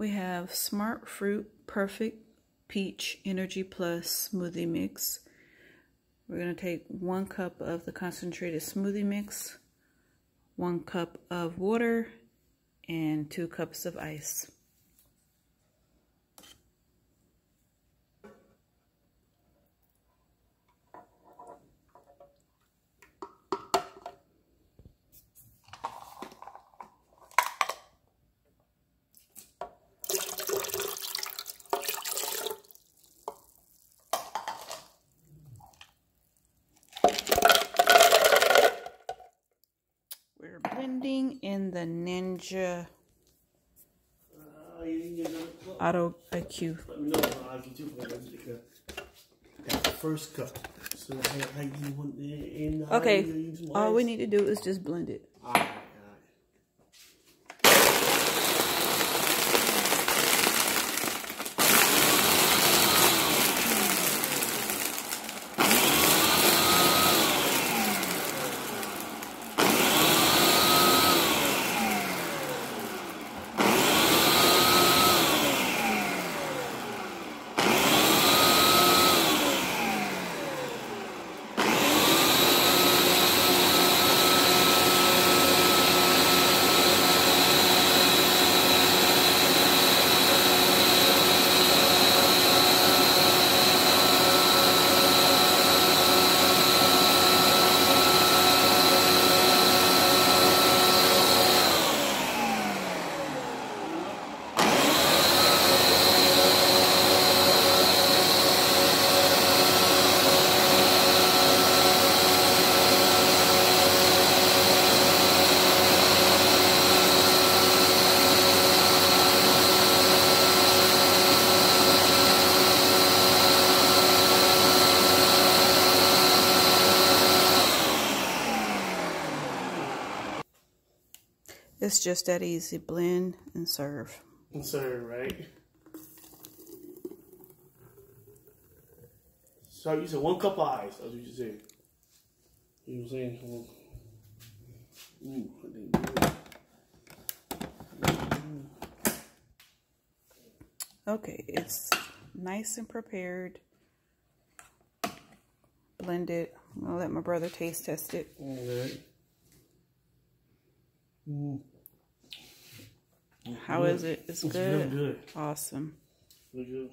We have Smart Fruit Perfect Peach Energy Plus Smoothie Mix. We're going to take one cup of the concentrated smoothie mix, one cup of water, and two cups of ice. We're blending in the Ninja Uh, you didn't get another cup? Auto IQ. Let me know. I'll get you the first cup. So how, how you want the in? how Okay, you use some all we need to do is just blend it. It's just that easy. Blend and serve. And serve, right? So you said one cup of ice. That's what you said. You know what I'm saying? Ooh, I didn't it. Okay, it's nice and prepared. Blended. I'm gonna let my brother taste test it. All right. Mm. How is it? It's It's good. good. Awesome. Real good.